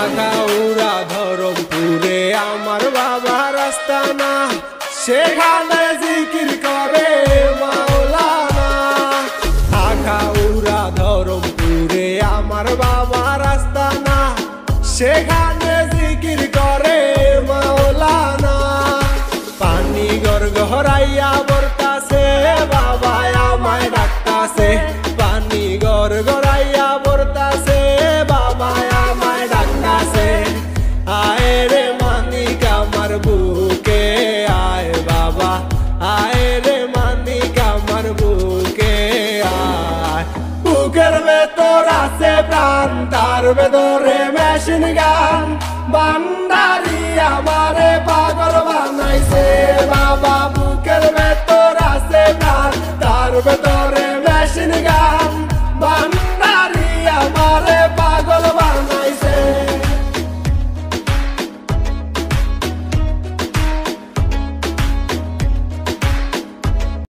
আখাউড়া ধরমপুরে আমার বাবার আস্তানা সেখানে জিকির করে মাওলানা। আখাউড়া ধরমপুরে আমার বাবার আস্তানা সেখানে জিকির করে মাওলানা। পানি গর গহরাইয়া বরতাছে বুকে আয় বাবা, আয় রে মানিক, আমার বুকে আয়। বুকের ভেতর আছে প্রাণ, তার ভেতরে মেশিন গান। বান্দারি আমারে পাগল বানাইছে বাবা, বুকের ভেতর আছে প্রাণ, তার ভেতর